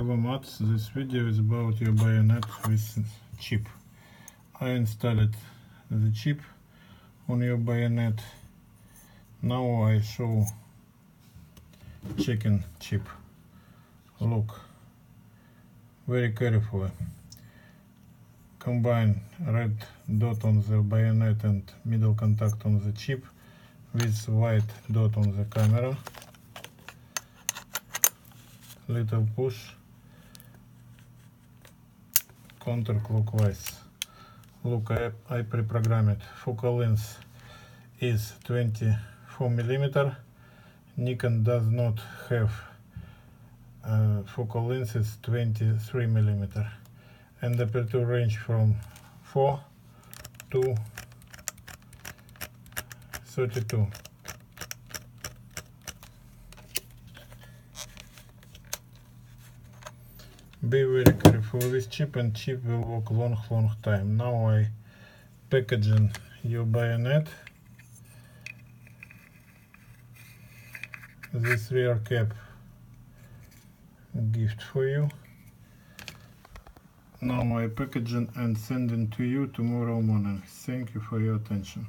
Hello Matts, this video is about your bayonet with chip. I installed the chip on your bayonet. Now I show chicken chip. Look very carefully. Combine red dot on the bayonet and middle contact on the chip with white dot on the camera little push counterclockwise. Look, I, I pre-programmed focal length is 24 millimeter. Nikon does not have uh, focal length is 23 millimeter and the aperture range from 4 to 32. Be very careful with chip and chip will work long long time. Now I packaging your bayonet. This rear cap gift for you. Now I packaging and sending to you tomorrow morning. Thank you for your attention